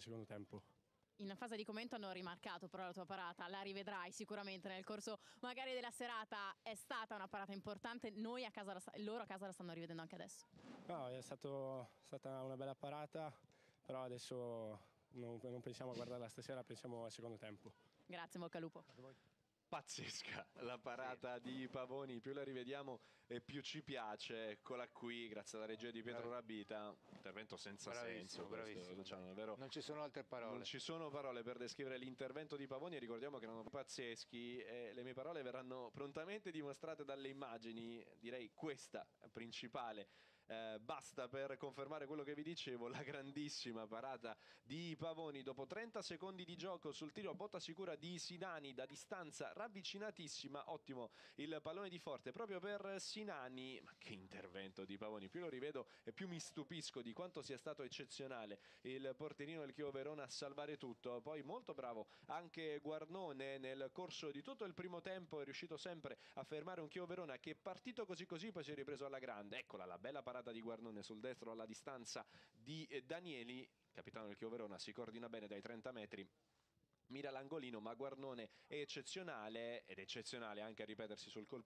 secondo tempo. In fase di commento hanno rimarcato però la tua parata, la rivedrai sicuramente nel corso magari della serata, è stata una parata importante, Noi a casa la, loro a casa la stanno rivedendo anche adesso. No, è stato, stata una bella parata, però adesso non, non pensiamo a guardarla stasera, pensiamo al secondo tempo. Grazie, bocca al lupo. Pazzesca la parata sì. di Pavoni, più la rivediamo e più ci piace. Eccola qui, grazie alla regia di Pietro Rabita. Intervento senza bravissimo, senso. Bravissimo. Luciano, non ci sono altre parole. Non ci sono parole per descrivere l'intervento di Pavoni. Ricordiamo che erano pazzeschi e le mie parole verranno prontamente dimostrate dalle immagini. Direi questa principale eh, basta per confermare quello che vi dicevo, la grandissima parata di Pavoni. Dopo 30 secondi di gioco sul tiro a botta sicura di Sinani da distanza ravvicinatissima, ottimo il pallone di forte. Proprio per Sinani, ma che intervento di Pavoni, più lo rivedo e più mi stupisco di quanto sia stato eccezionale il porterino del Chievo Verona a salvare tutto, poi molto bravo anche Guarnone nel corso di tutto il primo tempo è riuscito sempre a fermare un Chievo Verona che è partito così così poi si è ripreso alla grande, eccola la bella parata di Guarnone sul destro alla distanza di eh, Danieli, capitano del Chievo Verona, si coordina bene dai 30 metri. Mira l'angolino ma Guarnone è eccezionale ed è eccezionale anche a ripetersi sul colpo